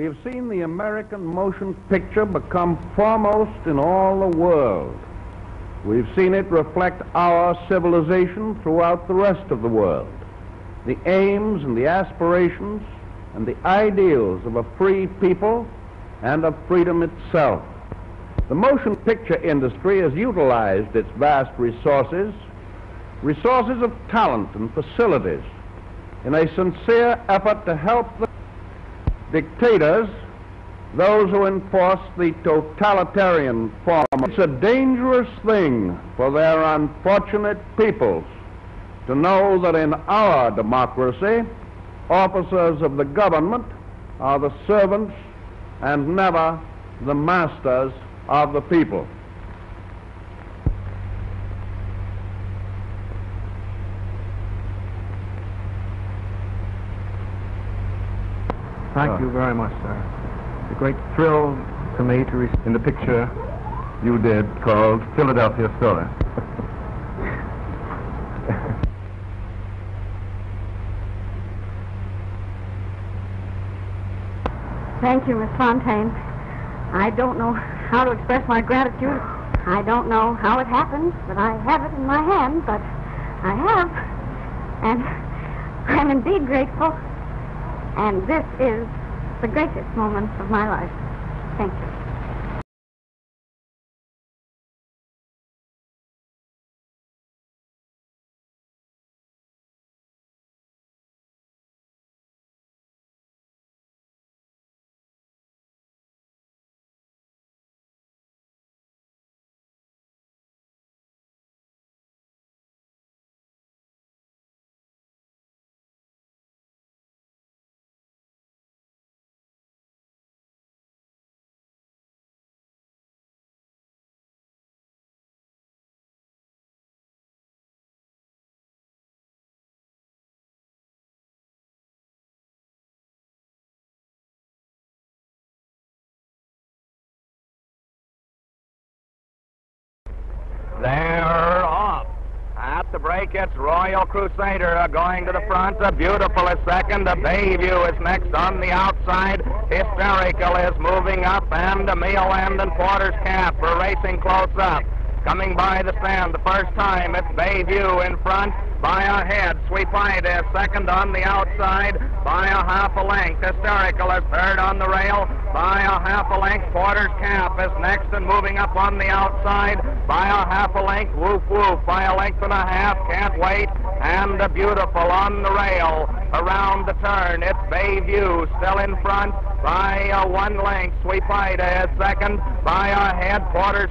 We have seen the American motion picture become foremost in all the world. We've seen it reflect our civilization throughout the rest of the world. The aims and the aspirations and the ideals of a free people and of freedom itself. The motion picture industry has utilized its vast resources, resources of talent and facilities, in a sincere effort to help the dictators, those who enforce the totalitarian form. It's a dangerous thing for their unfortunate peoples to know that in our democracy, officers of the government are the servants and never the masters of the people. Thank ah. you very much, sir. It's a great thrill to me to receive in the picture you did called Philadelphia Story. Thank you, Miss Fontaine. I don't know how to express my gratitude. I don't know how it happened, but I have it in my hand, but I have. And I'm indeed grateful. And this is the greatest moment of my life. Thank you. They're off. At the break, it's Royal Crusader going to the front. A beautiful is second. The Bayview is next on the outside. Hysterical is moving up, and Emil and Porter's Cap are racing close up. Coming by the stand the first time, it's Bayview in front by a head. Sweet White is second on the outside by a half a length. Hysterical is third on the rail by a half a length. Porter's Cap is next and moving up on the outside by a half a length. Woof Woof by a length and a half. Can't wait. And a beautiful on the rail around the turn. It's Bayview still in front by a one length. Sweet White is second by a head.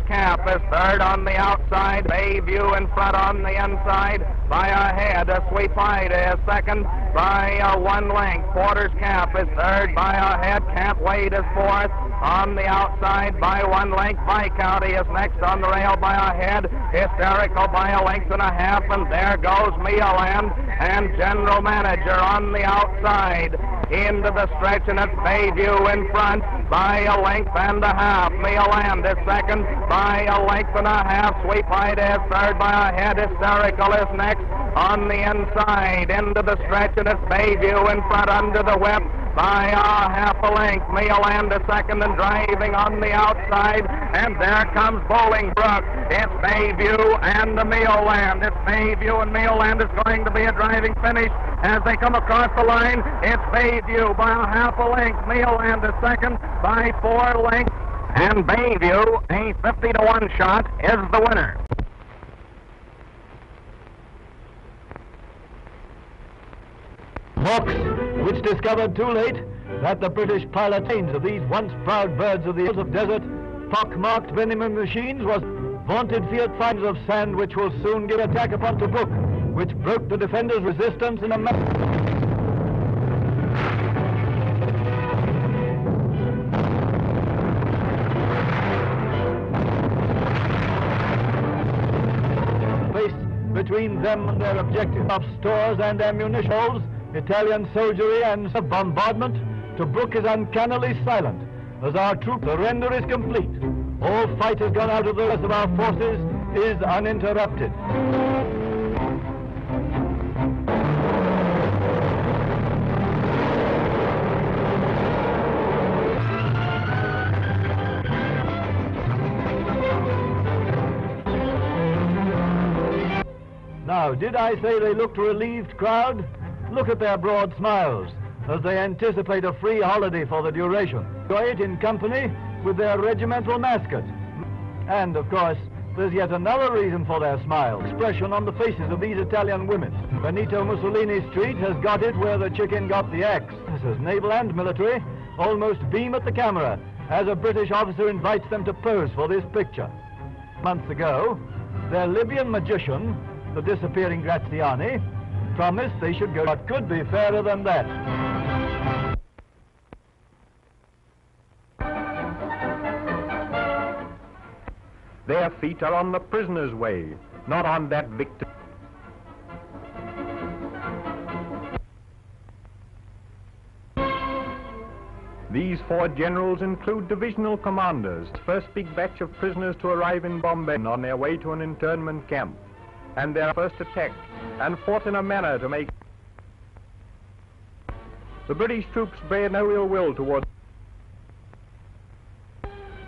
Cap is third on the outside. Bayview in front on the inside by a head. A Sweet White is second by a one length. Porter's Cap is third by a head. Can't wait is fourth on the outside by one length. By County is next on the rail by a head. Hysterical by a length and a half. And there goes Mioland and General Manager on the outside into the stretch and it's Bayview in front by a length and a half. Mioland is second by a length and a half. Sweet is third by a head. Hysterical is next on the inside into the stretch and it's Bayview in front under the whip by a half a length. Mioland is second and driving on the outside. And there comes Bolingbrook. It's Bayview and the Mioland. It's Bayview and Mioland is going to be a driving finish as they come across the line. It's Bayview by a half a length. Mioland is second by four lengths. And Bayview, a 50 to 1 shot, is the winner. Hawks, which discovered too late that the British pilot planes of these once proud birds of the hills of desert, pock-marked venomous machines, was vaunted Fiat finds of sand which will soon give attack upon Tobruk, which broke the defenders' resistance in a matter. between them and their objective of stores and ammunition Italian soldiery and bombardment, Tobruk is uncannily silent as our troop surrender is complete. All fight has gone out of the rest of our forces is uninterrupted. Now, did I say they looked a relieved, crowd? Look at their broad smiles as they anticipate a free holiday for the duration. Enjoy it in company with their regimental mascot. And, of course, there's yet another reason for their smile. Expression on the faces of these Italian women. Benito Mussolini Street has got it where the chicken got the axe. This is naval and military almost beam at the camera as a British officer invites them to pose for this picture. Months ago, their Libyan magician, the disappearing Graziani, promised they should go. What could be fairer than that? Their feet are on the prisoner's way, not on that victim. These four generals include divisional commanders, first big batch of prisoners to arrive in Bombay on their way to an internment camp, and their first attack, and fought in a manner to make the British troops bear no ill will towards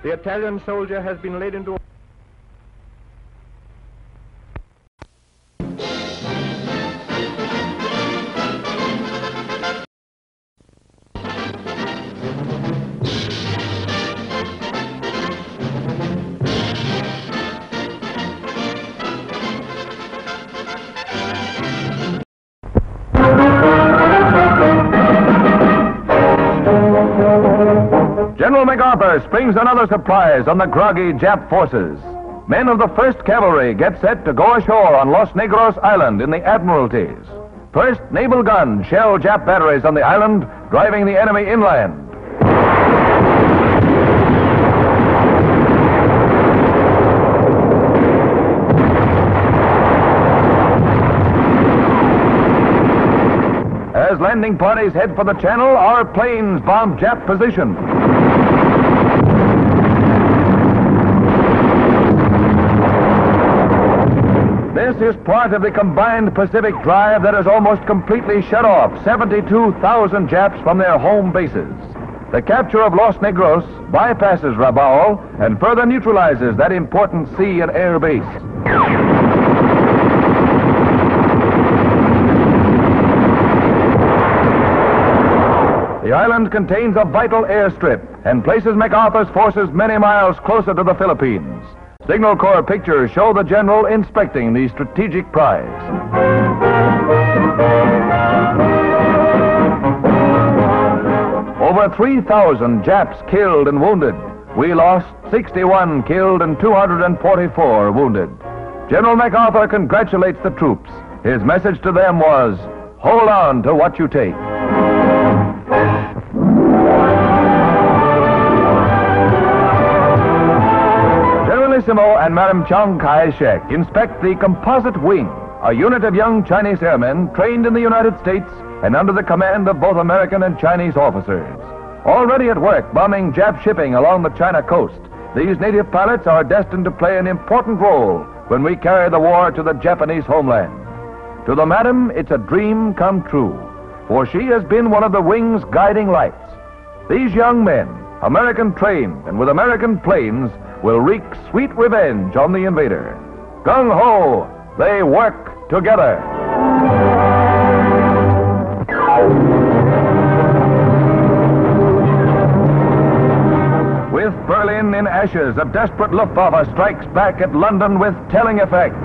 the Italian soldier has been led into General MacArthur springs another surprise on the groggy Jap forces. Men of the 1st Cavalry get set to go ashore on Los Negros Island in the Admiralties. First, naval guns shell Jap batteries on the island, driving the enemy inland. As landing parties head for the channel, our planes bomb Jap position. This is part of the combined Pacific drive that has almost completely shut off 72,000 Japs from their home bases. The capture of Los Negros bypasses Rabaul and further neutralizes that important sea and air base. The island contains a vital airstrip and places MacArthur's forces many miles closer to the Philippines. Signal Corps pictures show the general inspecting the strategic prize. Over 3,000 Japs killed and wounded. We lost 61 killed and 244 wounded. General MacArthur congratulates the troops. His message to them was, hold on to what you take. Generalissimo and Madame Chiang Kai-shek inspect the Composite Wing, a unit of young Chinese airmen trained in the United States and under the command of both American and Chinese officers. Already at work bombing Jap shipping along the China coast, these native pilots are destined to play an important role when we carry the war to the Japanese homeland. To the madam, it's a dream come true, for she has been one of the wing's guiding lights. These young men, American trained and with American planes, will wreak sweet revenge on the invader. Gung ho, they work together. With Berlin in ashes, a desperate Luftwaffe strikes back at London with telling effect.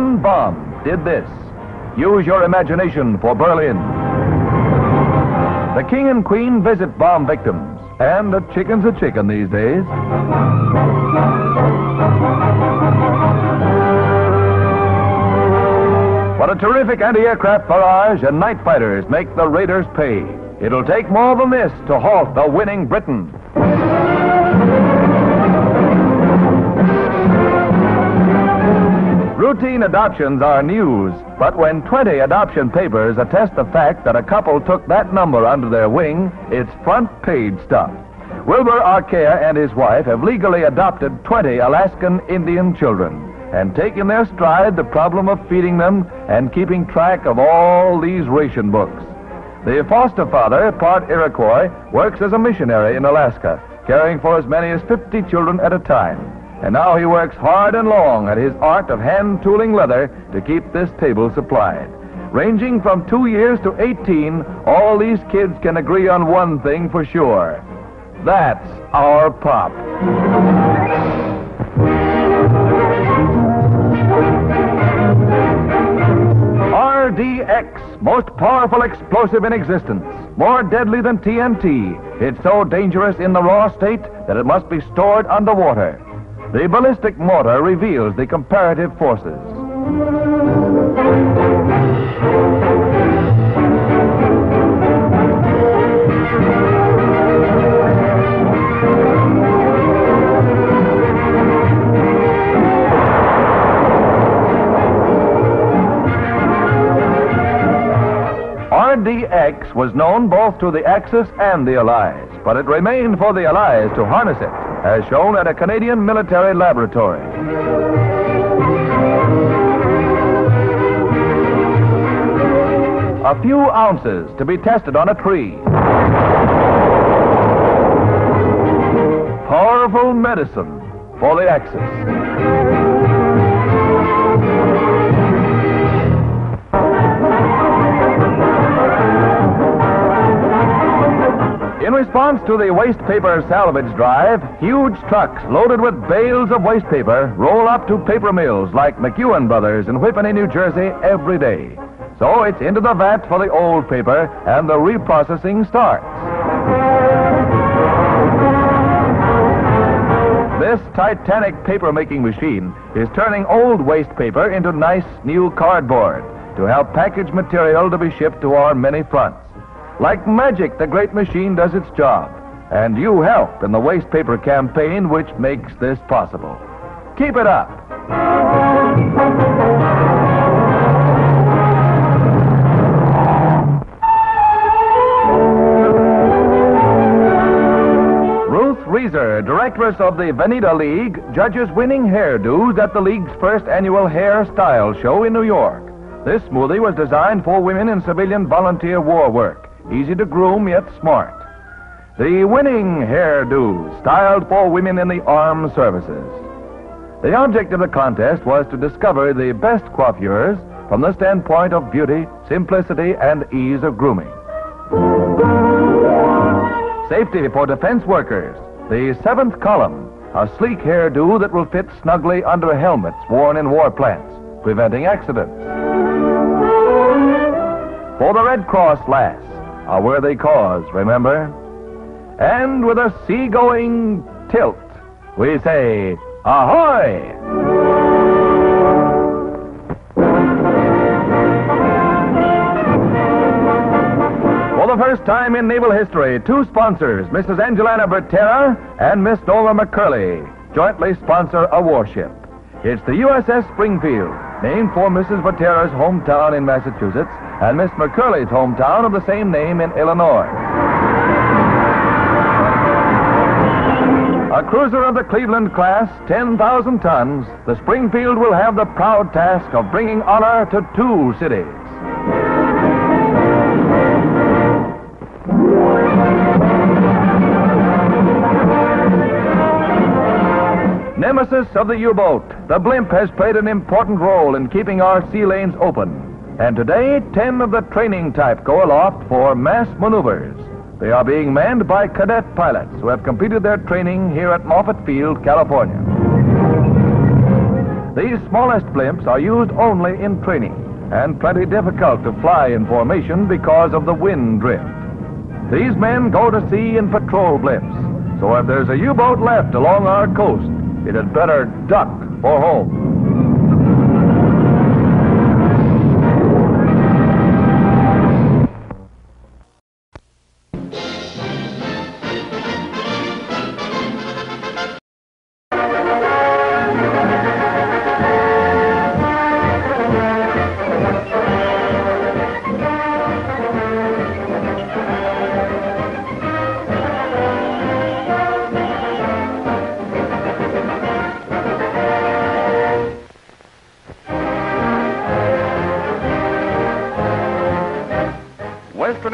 One bomb did this. Use your imagination for Berlin. The king and queen visit bomb victims, and a chicken's a chicken these days. But a terrific anti-aircraft barrage and night fighters make the raiders pay. It'll take more than this to halt the winning Britain. Routine adoptions are news, but when 20 adoption papers attest the fact that a couple took that number under their wing, it's front page stuff. Wilbur Arkea and his wife have legally adopted 20 Alaskan Indian children. and take in their stride the problem of feeding them and keeping track of all these ration books. The foster father, part Iroquois, works as a missionary in Alaska, caring for as many as 50 children at a time. And now he works hard and long at his art of hand tooling leather to keep this table supplied. Ranging from two years to 18, all these kids can agree on one thing for sure. That's our pop. RDX, most powerful explosive in existence, more deadly than TNT. It's so dangerous in the raw state that it must be stored underwater. The ballistic mortar reveals the comparative forces. RDX was known both to the Axis and the Allies, but it remained for the Allies to harness it, as shown at a Canadian military laboratory. A few ounces to be tested on a tree. Powerful medicine for the Axis. To the waste paper salvage drive, huge trucks loaded with bales of waste paper roll up to paper mills like McEwen Brothers in Whippany, New Jersey every day. So it's into the vat for the old paper and the reprocessing starts. This Titanic paper making machine is turning old waste paper into nice new cardboard to help package material to be shipped to our many fronts. Like magic, the great machine does its job. And you help in the waste paper campaign which makes this possible. Keep it up. Ruth Reeser, directress of the Veneta League, judges winning hairdos at the league's first annual hairstyle show in New York. This smoothie was designed for women in civilian volunteer war work. Easy to groom, yet smart. The winning hairdo, styled for women in the armed services. The object of the contest was to discover the best coiffures from the standpoint of beauty, simplicity, and ease of grooming. Safety for defense workers. The seventh column, a sleek hairdo that will fit snugly under helmets worn in war plants, preventing accidents. For the Red Cross lass, a worthy cause, remember? And with a seagoing tilt, we say, Ahoy! For the first time in naval history, two sponsors, Mrs. Angelina Bertera and Miss Nora McCurley, jointly sponsor a warship. It's the USS Springfield, named for Mrs. Bertera's hometown in Massachusetts and Miss McCurley's hometown of the same name in Illinois. A cruiser of the Cleveland class, 10,000 tons, the Springfield will have the proud task of bringing honor to two cities. Nemesis of the U-boat, the blimp has played an important role in keeping our sea lanes open. And today, 10 of the training type go aloft for mass maneuvers. They are being manned by cadet pilots who have completed their training here at Moffett Field, California. These smallest blimps are used only in training and plenty difficult to fly in formation because of the wind drift. These men go to sea in patrol blimps, so if there's a U-boat left along our coast, it had better duck for home.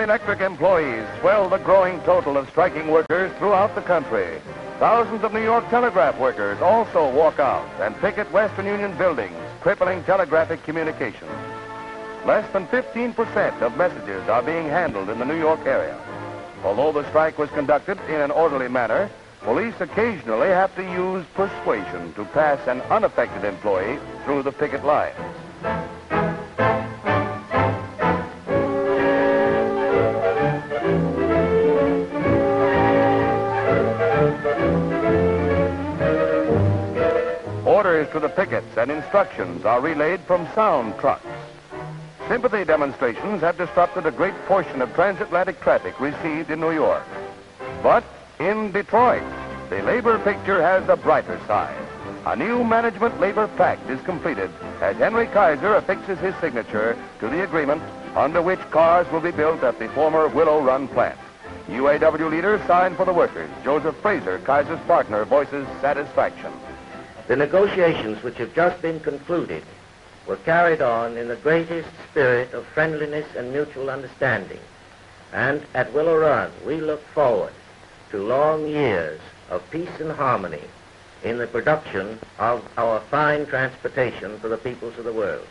Electric employees swell the growing total of striking workers throughout the country. Thousands of New York telegraph workers also walk out and picket Western Union buildings, crippling telegraphic communications. Less than 15% of messages are being handled in the New York area. Although the strike was conducted in an orderly manner, police occasionally have to use persuasion to pass an unaffected employee through the picket lines. Orders to the pickets and instructions are relayed from sound trucks. Sympathy demonstrations have disrupted a great portion of transatlantic traffic received in New York. But in Detroit, the labor picture has a brighter side. A new management labor pact is completed as Henry Kaiser affixes his signature to the agreement under which cars will be built at the former Willow Run plant. UAW leaders sign for the workers. Joseph Frazer, Kaiser's partner, voices satisfaction. The negotiations which have just been concluded were carried on in the greatest spirit of friendliness and mutual understanding. And at Willow Run, we look forward to long years of peace and harmony in the production of our fine transportation for the peoples of the world.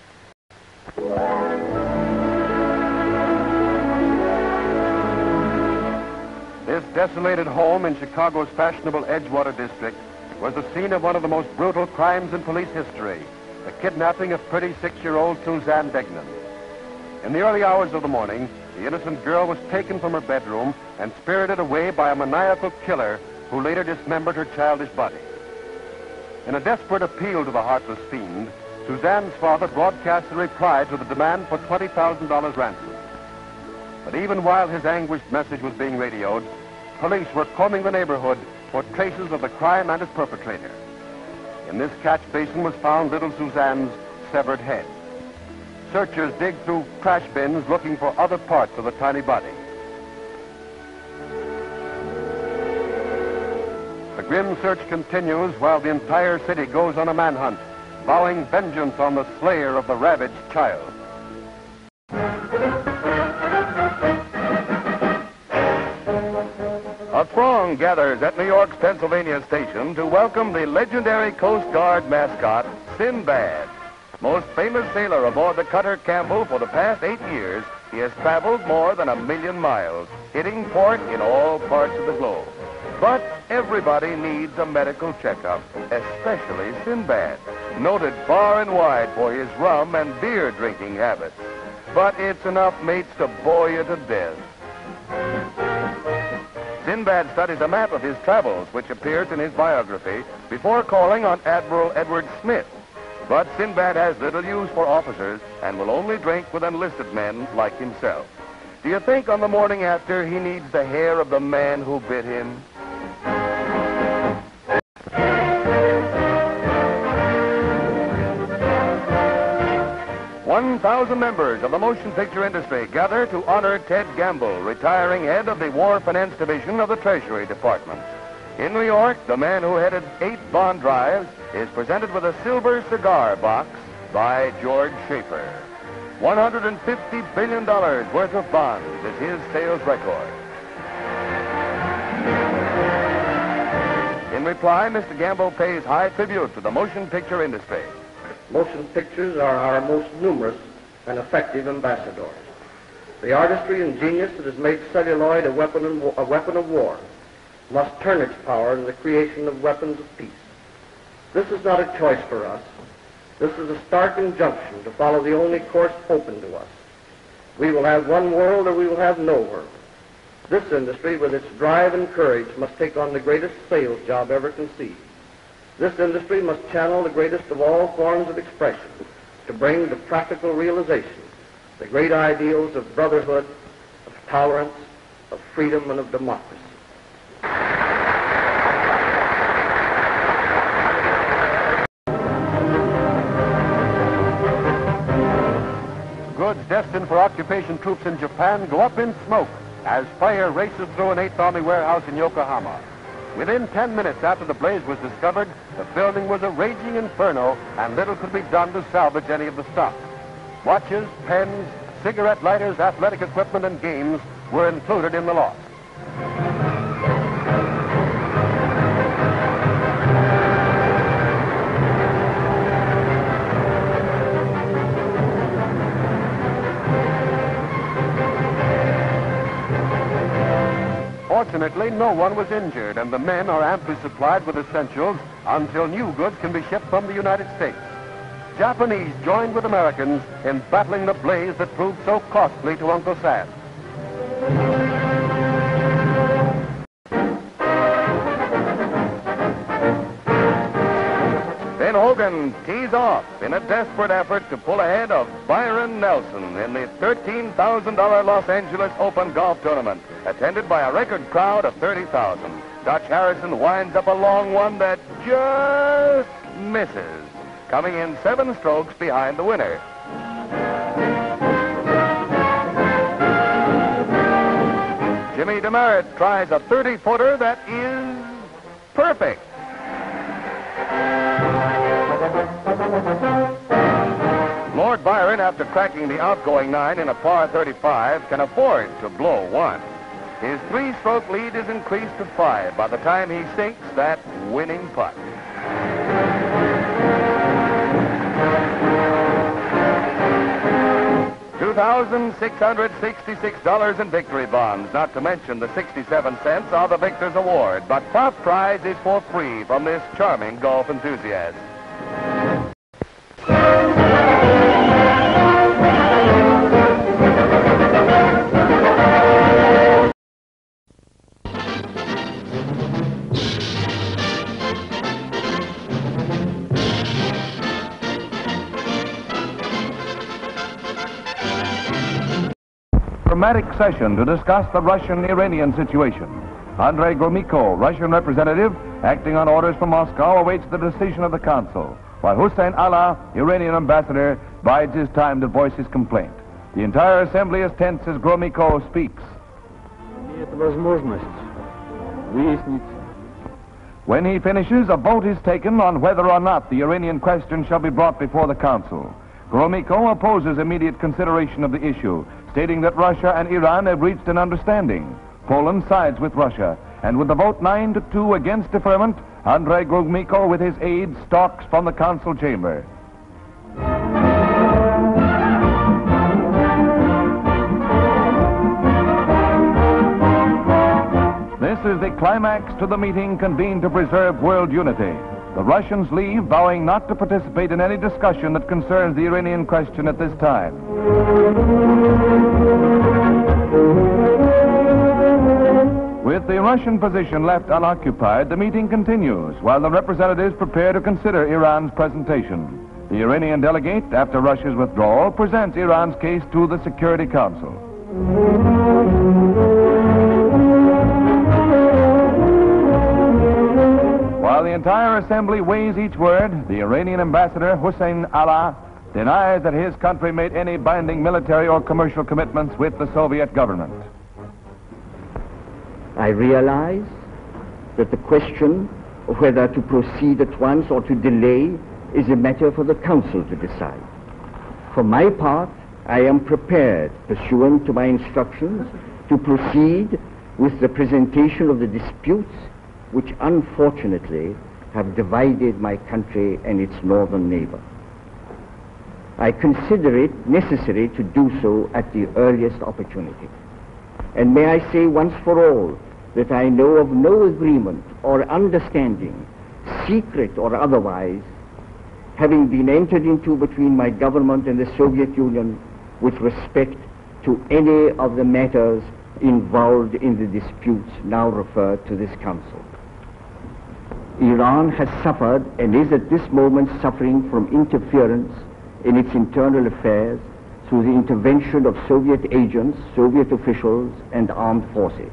This desolated home in Chicago's fashionable Edgewater district was the scene of one of the most brutal crimes in police history the kidnapping of pretty six-year-old Suzanne Degnan. In the early hours of the morning, the innocent girl was taken from her bedroom and spirited away by a maniacal killer who later dismembered her childish body. In a desperate appeal to the heartless fiend, Suzanne's father broadcast a reply to the demand for $20,000 ransom. But even while his anguished message was being radioed, police were combing the neighborhood for traces of the crime and its perpetrator. In this catch basin was found little Suzanne's severed head. Searchers dig through trash bins looking for other parts of the tiny body. The grim search continues while the entire city goes on a manhunt, vowing vengeance on the slayer of the ravaged child. Gathers at New York's Pennsylvania station to welcome the legendary Coast Guard mascot, Sinbad. Most famous sailor aboard the cutter Campbell for the past eight years, he has traveled more than a million miles, hitting port in all parts of the globe. But everybody needs a medical checkup, especially Sinbad, noted far and wide for his rum and beer drinking habits. But it's enough mates to bore you to death. Sinbad studies a map of his travels, which appears in his biography, before calling on Admiral Edward Smith. But Sinbad has little use for officers and will only drink with enlisted men like himself. Do you think on the morning after he needs the hair of the man who bit him? 1,000 members of the motion picture industry gather to honor Ted Gamble, retiring head of the War Finance Division of the Treasury Department. In New York, the man who headed eight bond drives is presented with a silver cigar box by George Schaefer. $150 billion worth of bonds is his sales record. In reply, Mr. Gamble pays high tribute to the motion picture industry. Motion pictures are our most numerous and effective ambassadors. The artistry and genius that has made celluloid a weapon, a weapon of war must turn its power to the creation of weapons of peace. This is not a choice for us. This is a stark injunction to follow the only course open to us. We will have one world or we will have no world. This industry, with its drive and courage, must take on the greatest sales job ever conceived. This industry must channel the greatest of all forms of expression to bring to practical realization the great ideals of brotherhood, of tolerance, of freedom, and of democracy. Goods destined for occupation troops in Japan go up in smoke as fire races through an 8th Army warehouse in Yokohama. Within 10 minutes after the blaze was discovered, the building was a raging inferno and little could be done to salvage any of the stuff. Watches, pens, cigarette lighters, athletic equipment, and games were included in the loss. Fortunately, no one was injured, and the men are amply supplied with essentials until new goods can be shipped from the United States. Japanese joined with Americans in battling the blaze that proved so costly to Uncle Sam. A desperate effort to pull ahead of Byron Nelson in the $13,000 Los Angeles Open Golf Tournament, attended by a record crowd of 30,000. Dutch Harrison winds up a long one that just misses, coming in seven strokes behind the winner. Jimmy Demaret tries a 30-footer that is perfect. Lord Byron, after cracking the outgoing nine in a par 35, can afford to blow one. His three-stroke lead is increased to five by the time he sinks that winning putt. $2,666 in victory bonds, not to mention the 67 cents are the victor's award. But top prize is for free from this charming golf enthusiast. Dramatic session to discuss the Russian-Iranian situation. Andrei Gromyko, Russian representative, acting on orders from Moscow, awaits the decision of the council, while Hussein Ala, Iranian ambassador, bides his time to voice his complaint. The entire assembly is tense as Gromyko speaks. When he finishes, a vote is taken on whether or not the Iranian question shall be brought before the council. Gromyko opposes immediate consideration of the issue, stating that Russia and Iran have reached an understanding. Poland sides with Russia, and with the vote 9 to 2 against deferment, Andrei Gromyko with his aides stalks from the council chamber. This is the climax to the meeting convened to preserve world unity. The Russians leave, vowing not to participate in any discussion that concerns the Iranian question at this time. With the Russian position left unoccupied, the meeting continues while the representatives prepare to consider Iran's presentation. The Iranian delegate, after Russia's withdrawal, presents Iran's case to the Security Council. The entire assembly weighs each word, the Iranian ambassador, Hussein Ala, denies that his country made any binding military or commercial commitments with the Soviet government. I realize that the question of whether to proceed at once or to delay is a matter for the Council to decide. For my part, I am prepared, pursuant to my instructions, to proceed with the presentation of the disputes which unfortunately have divided my country and its northern neighbor. I consider it necessary to do so at the earliest opportunity. And may I say once for all that I know of no agreement or understanding, secret or otherwise, having been entered into between my government and the Soviet Union with respect to any of the matters involved in the disputes now referred to this council. Iran has suffered and is at this moment suffering from interference in its internal affairs through the intervention of Soviet agents, Soviet officials, and armed forces.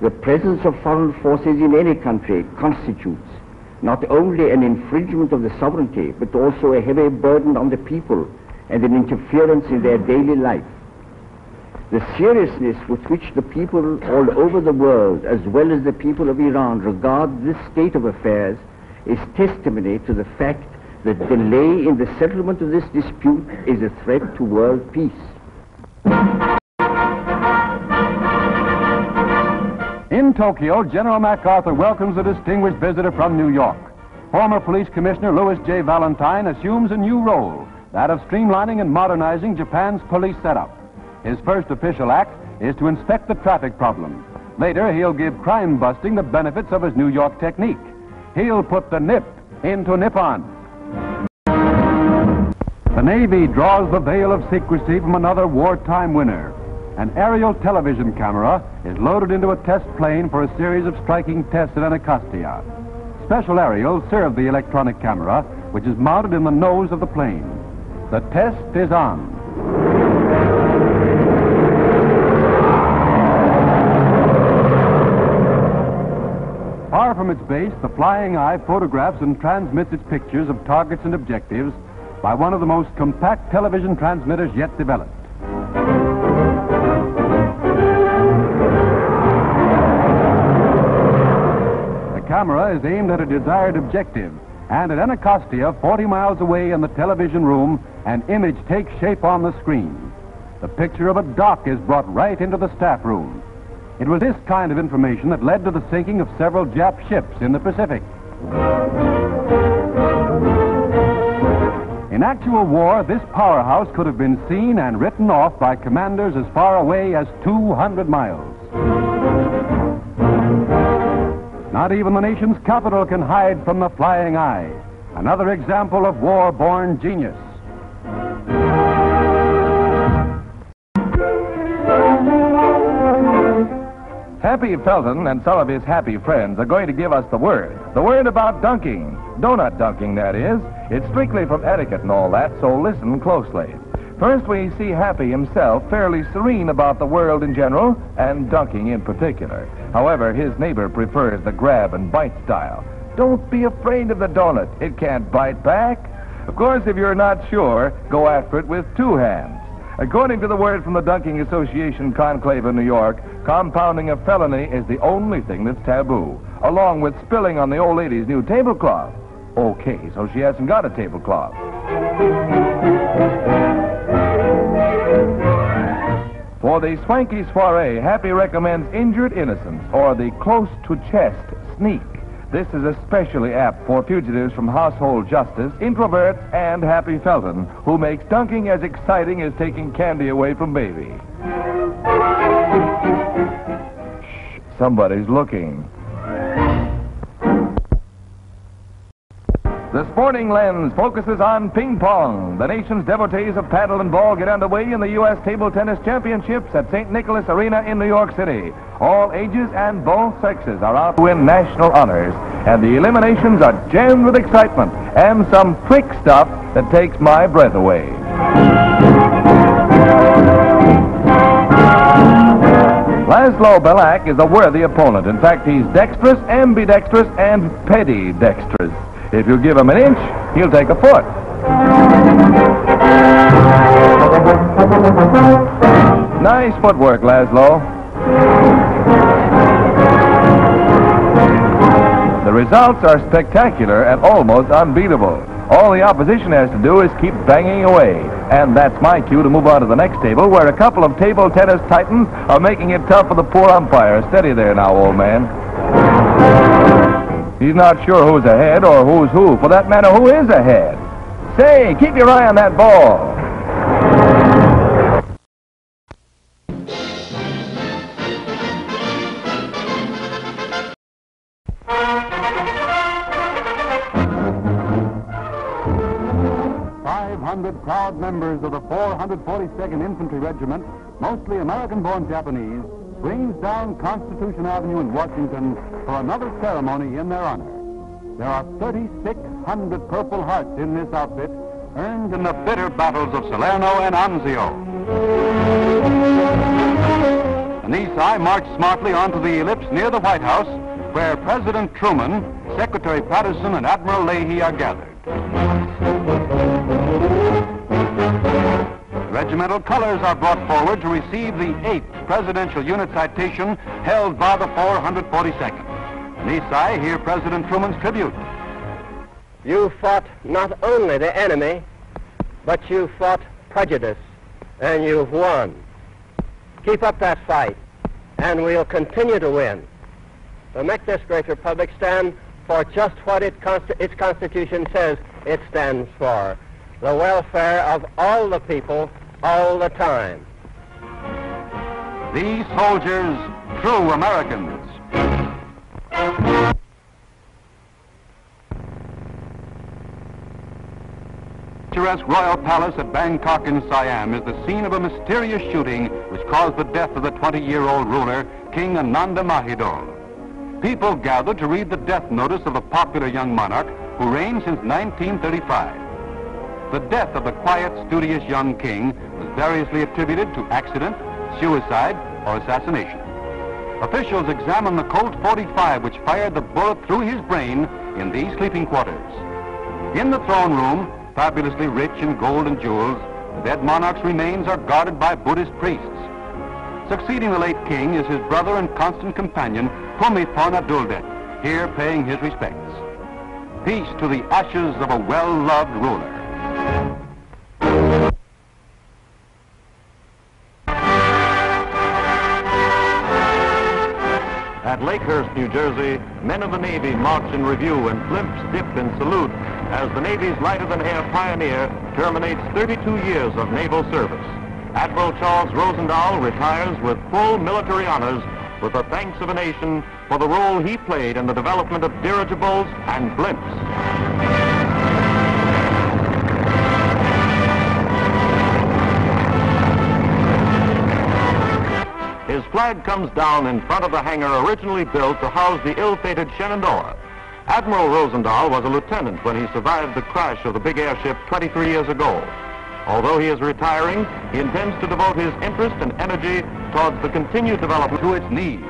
The presence of foreign forces in any country constitutes not only an infringement of the sovereignty, but also a heavy burden on the people and an interference in their daily life. The seriousness with which the people all over the world, as well as the people of Iran, regard this state of affairs is testimony to the fact that delay in the settlement of this dispute is a threat to world peace. In Tokyo, General MacArthur welcomes a distinguished visitor from New York. Former Police Commissioner Louis J. Valentine assumes a new role, that of streamlining and modernizing Japan's police setup. His first official act is to inspect the traffic problem. Later, he'll give crime busting the benefits of his New York technique. He'll put the nip into Nippon. The Navy draws the veil of secrecy from another wartime winner. An aerial television camera is loaded into a test plane for a series of striking tests at Anacostia. Special aerials serve the electronic camera, which is mounted in the nose of the plane. The test is on. Far from its base, the flying eye photographs and transmits its pictures of targets and objectives by one of the most compact television transmitters yet developed. The camera is aimed at a desired objective, and at Anacostia, 40 miles away in the television room, an image takes shape on the screen. The picture of a dock is brought right into the staff room. It was this kind of information that led to the sinking of several Jap ships in the Pacific. In actual war, this powerhouse could have been seen and written off by commanders as far away as 200 miles. Not even the nation's capital can hide from the flying eye. Another example of war-born genius. Happy Felton and some of his happy friends are going to give us the word. The word about dunking. Donut dunking, that is. It's strictly from etiquette and all that, so listen closely. First, we see Happy himself fairly serene about the world in general and dunking in particular. However, his neighbor prefers the grab and bite style. Don't be afraid of the donut. It can't bite back. Of course, if you're not sure, go after it with two hands. According to the word from the Dunking Association conclave in New York, compounding a felony is the only thing that's taboo, along with spilling on the old lady's new tablecloth. Okay, so she hasn't got a tablecloth. For the swanky soiree, Happy recommends Injured Innocence or the Close to Chest Sneak. This is especially apt for fugitives from household justice, introverts, and Happy Felton, who makes dunking as exciting as taking candy away from baby. Shh, somebody's looking. The Sporting Lens focuses on ping pong. The nation's devotees of paddle and ball get underway in the U.S. Table Tennis Championships at St. Nicholas Arena in New York City. All ages and both sexes are out to win national honors, and the eliminations are jammed with excitement and some quick stuff that takes my breath away. Laszlo Bellak is a worthy opponent. In fact, he's dexterous, ambidextrous, and pedidextrous. If you give him an inch, he'll take a foot. Nice footwork, Laszlo. The results are spectacular and almost unbeatable. All the opposition has to do is keep banging away. And that's my cue to move on to the next table, where a couple of table tennis titans are making it tough for the poor umpire. Steady there now, old man. He's not sure who's ahead or who's who. For that matter, who is ahead? Say, keep your eye on that ball. Five hundred proud members of the 442nd Infantry Regiment, mostly American-born Japanese, swings down Constitution Avenue in Washington for another ceremony in their honor. There are 3,600 Purple Hearts in this outfit, earned in the bitter battles of Salerno and Anzio. And the Nisei march smartly onto the ellipse near the White House, where President Truman, Secretary Patterson, and Admiral Leahy are gathered. Regimental colors are brought forward to receive the 8th Presidential Unit Citation held by the 442nd. And the Nisei hear President Truman's tribute. You fought not only the enemy, but you fought prejudice, and you've won. Keep up that fight, and we'll continue to win. To make this great republic stand for just what it consti- its Constitution says it stands for, the welfare of all the people all the time. These soldiers, true Americans. picturesque royal palace at Bangkok in Siam is the scene of a mysterious shooting which caused the death of the 20-year-old ruler, King Ananda Mahidol. People gathered to read the death notice of a popular young monarch who reigned since 1935. The death of the quiet, studious young king was variously attributed to accident, suicide, or assassination. Officials examined the Colt 45 which fired the bullet through his brain in these sleeping quarters. In the throne room, fabulously rich in gold and jewels, the dead monarch's remains are guarded by Buddhist priests. Succeeding the late king is his brother and constant companion, Bhumibol Adulyadej, here paying his respects. Peace to the ashes of a well-loved ruler. At Lakehurst, New Jersey, men of the Navy march in review and blimps dip in salute as the Navy's lighter-than-air Pioneer terminates 32 years of naval service. Admiral Charles Rosendahl retires with full military honors with the thanks of a nation for the role he played in the development of dirigibles and blimps. His flag comes down in front of the hangar originally built to house the ill-fated Shenandoah. Admiral Rosendahl was a lieutenant when he survived the crash of the big airship 23 years ago. Although he is retiring, he intends to devote his interest and energy towards the continued development to its needs.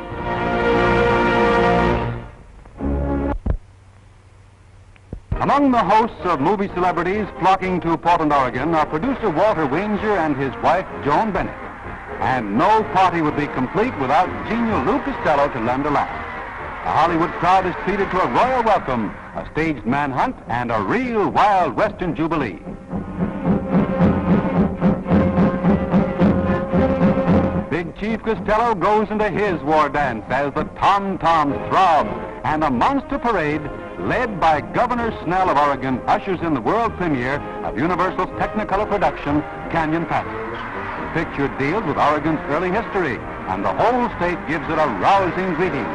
Among the hosts of movie celebrities flocking to Portland, Oregon are producer Walter Wanger and his wife Joan Bennett. And no party would be complete without genial Lou Costello to lend a laugh. The Hollywood crowd is treated to a royal welcome, a staged manhunt, and a real wild western jubilee. Big Chief Costello goes into his war dance as the tom-toms throb, and a monster parade, led by Governor Snell of Oregon, ushers in the world premiere of Universal's Technicolor production, Canyon Passage. Picture deals with Oregon's early history, and the whole state gives it a rousing greeting.